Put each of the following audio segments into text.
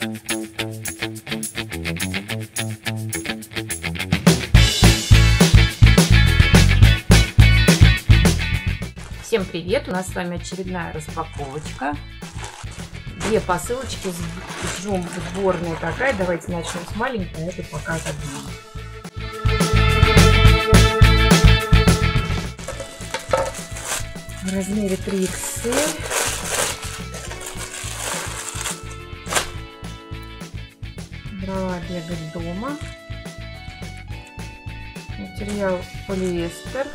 Всем привет! У нас с вами очередная распаковочка. Две посылочки с жум сборная такая. Давайте начнем с маленькой, это пока одна. В размере 3XL. Брала бегать дома. Материал полиэстер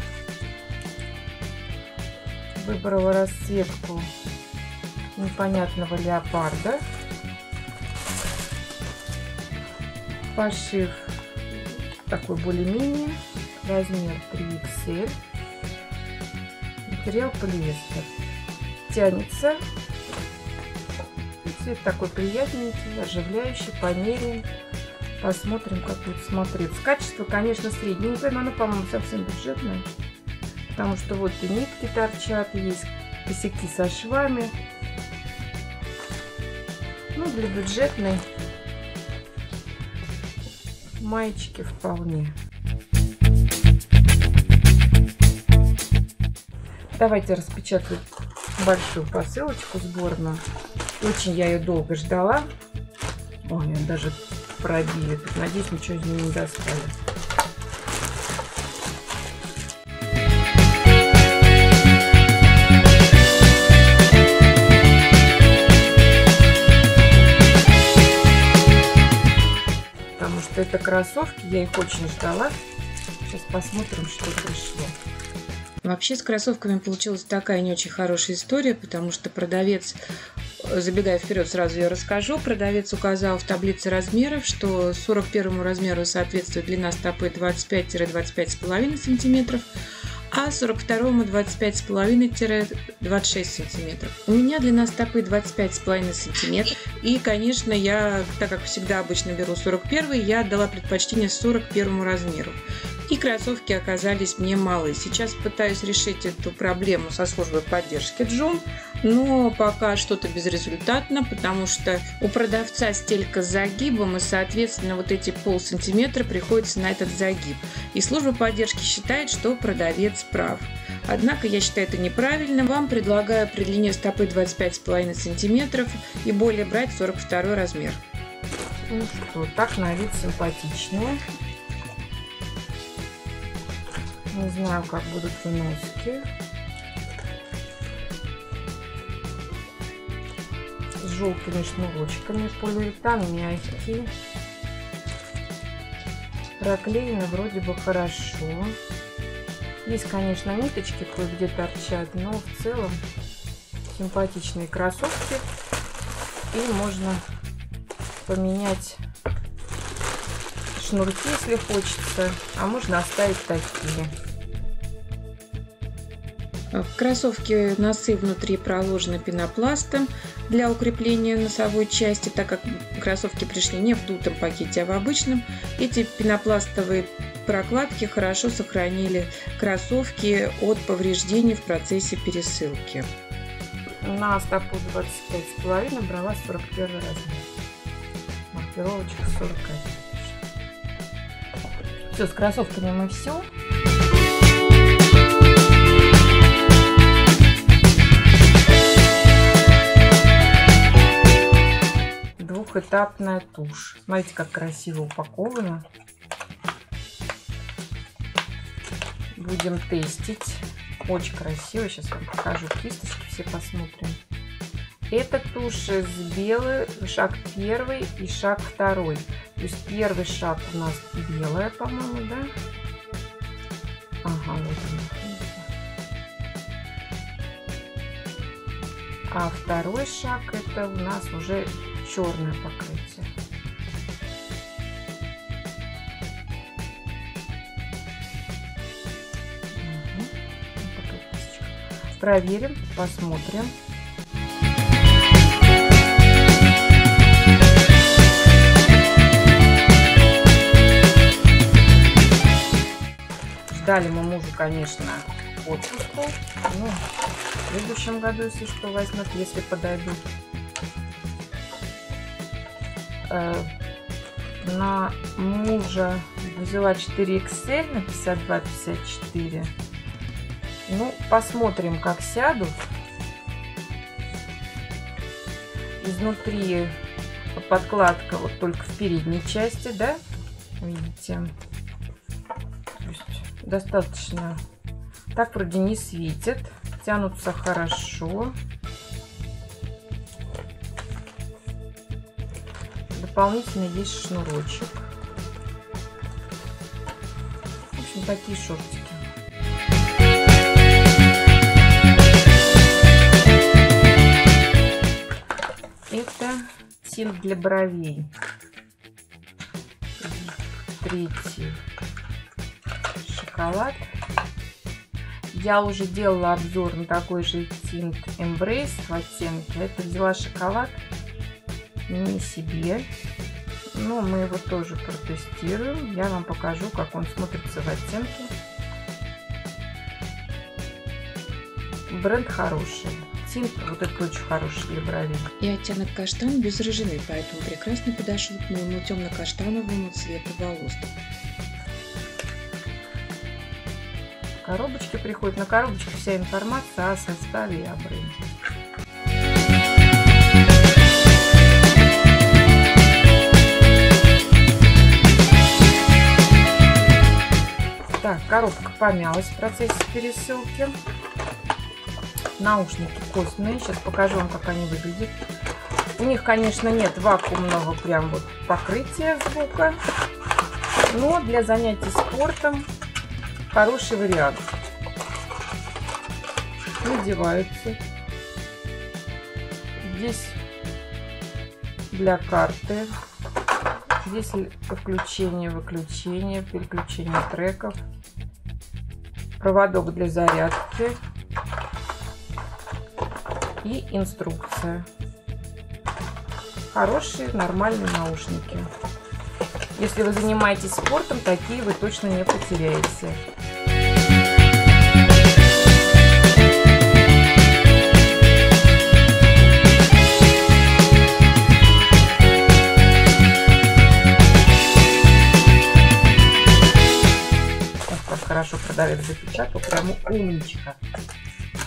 выбрала расцветку непонятного леопарда. Пошив такой более-менее, размер 3XL. Материал полиэстер. Тянется. Цвет такой приятненький, оживляющий, померяем. Посмотрим, как будет смотреться. Качество, конечно, средненькое, но оно, по-моему, совсем бюджетное. Потому что вот и нитки торчат, есть косяки со швами. Ну, для бюджетной маечки вполне. Давайте распечатать большую посылочку сборную. Очень я ее долго ждала. Ой, даже пробили. Надеюсь, ничего из нее не достали. что это кроссовки, я их очень ждала. Сейчас посмотрим, что пришло. Вообще с кроссовками получилась такая не очень хорошая история, потому что продавец, забегая вперед, сразу я расскажу, продавец указал в таблице размеров, что 41 размеру соответствует длина стопы 25-25,5 см, а 42 25,5-26 сантиметров. У меня длина стопы 25,5 сантиметров. И, конечно, я, так как всегда обычно беру 41, я отдала предпочтение 41 размеру. И кроссовки оказались мне малы. Сейчас пытаюсь решить эту проблему со службой поддержки Джун, но пока что-то безрезультатно, потому что у продавца стелька с загибом, и, соответственно, вот эти пол сантиметра приходится на этот загиб. И служба поддержки считает, что продавец прав. Однако я считаю это неправильно. Вам предлагаю при длине стопы 25,5 см и более брать 42 размер. Ну что, так на вид симпатичные. Не знаю, как будут выноски. С желтыми шнурочками. Полиуретан мягкий. Проклеено вроде бы хорошо. Есть, конечно, ниточки кое-где торчат, но в целом симпатичные кроссовки. И можно поменять шнурки, если хочется, а можно оставить такие. В кроссовке носы внутри проложены пенопластом для укрепления носовой части, так как кроссовки пришли не в дутом пакете, а в обычном. Эти пенопластовые прокладки хорошо сохранили кроссовки от повреждений в процессе пересылки. На стопу 25,5 брала 41 размер. Маркировочка 41. Все, с кроссовками мы все. Двухэтапная тушь. Смотрите, как красиво упаковано. Будем тестить. Очень красиво. Сейчас вам покажу кисточки, все посмотрим. Это тушь с белый, шаг первый и шаг второй. То есть первый шаг у нас белая, по-моему, да? Ага, вот она. А второй шаг это у нас уже черное покрытие. Проверим, посмотрим. Ждали мы мужу, конечно, отпуску. Ну, в следующем году, если что, возьмет, если подойдут. э, на мужа взяла 4XL на 52-54. Посмотрим, как сядут. Изнутри подкладка вот только в передней части, да? Видите? То есть достаточно. Так вроде не светит. Тянутся хорошо. Дополнительно есть шнурочек. В общем, такие шортики. Тинт для бровей. Третий шоколад. Я уже делала обзор на такой же тинт Embrace в оттенке. Это взяла шоколад не себе. Но мы его тоже протестируем. Я вам покажу, как он смотрится в оттенке. Бренд хороший. Тинт вот этот очень хороший для бровей. И оттенок каштан без рыжины, поэтому прекрасно подошел к моему темно-каштановому цвету волос. Коробочки приходят. На коробочке вся информация о составе и о бренде. Так, коробка помялась в процессе пересылки. Наушники костные. Сейчас покажу вам, как они выглядят. У них, конечно, нет вакуумного прям вот покрытия звука. Но для занятий спортом хороший вариант. Надеваются. Здесь для карты. Здесь включение, выключение, переключение треков проводок для зарядки и инструкция. Хорошие, нормальные наушники. Если вы занимаетесь спортом, такие вы точно не потеряете. хорошо продавец запечатал. Прямо умничка.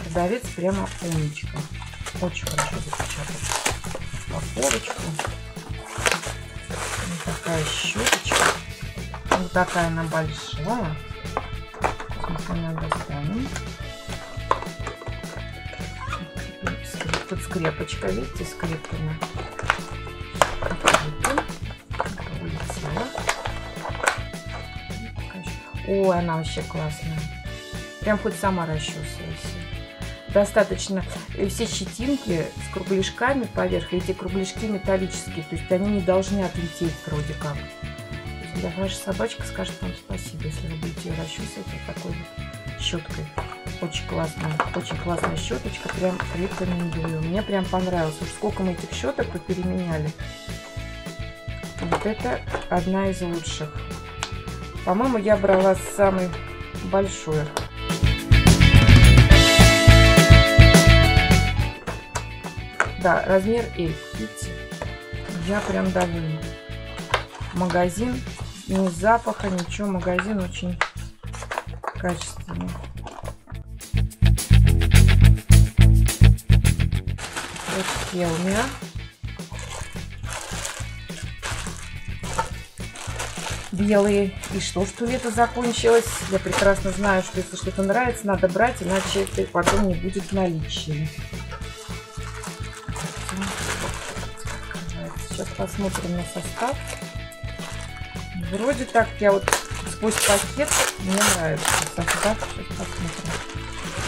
Продавец прямо умничка. Очень хорошо запечатал. Упаковочку. Вот такая щеточка. Вот такая она большая. Сейчас мы достанем. Тут скрепочка, видите, скреплена. Ой, она вообще классная. Прям хоть сама расчесывайся. Достаточно э, все щетинки с кругляшками поверх. Эти кругляшки металлические, то есть они не должны отлететь вроде как. Для вашей собачка скажет вам спасибо, если вы будете ее расчесывать вот такой вот щеткой. Очень классная, очень классная щеточка, прям рекомендую. Мне прям понравилось. Уж сколько мы этих щеток переменяли. Вот это одна из лучших. По-моему, я брала самый большой. Да, размер L. Видите? Я прям довольна. Магазин. Ни запаха, ничего. Магазин очень качественный. Вот Хелмия. белые. И что, что лето закончилось? Я прекрасно знаю, что если что-то нравится, надо брать, иначе это потом не будет в наличии. Посмотрим на состав. Вроде так, я вот сквозь пакет мне нравится состав. Сейчас посмотрим.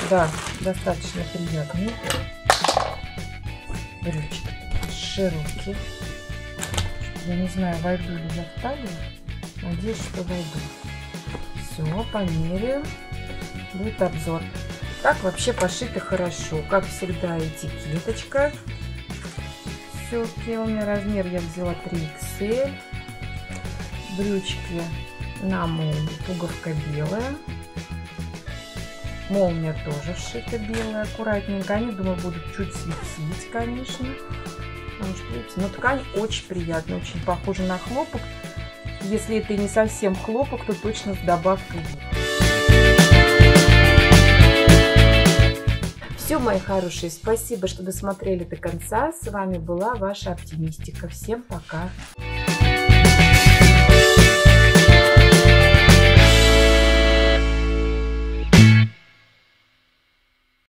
Да, достаточно приятный. Брючки широкие. Я не знаю, войду ли я в талию. Надеюсь, что войду. Все, померяю. Будет обзор. Как вообще пошито хорошо. Как всегда, этикеточка. Все, у меня размер я взяла 3XL. Брючки на молнии. Пуговка белая. Молния тоже вшита белая, аккуратненько. Они, думаю, будут чуть светить, конечно. Потому что, видите, но ткань очень приятная, очень похожа на хлопок. Если это не совсем хлопок, то точно с добавкой. Все, мои хорошие, спасибо, что досмотрели до конца. С вами была ваша оптимистика. Всем пока!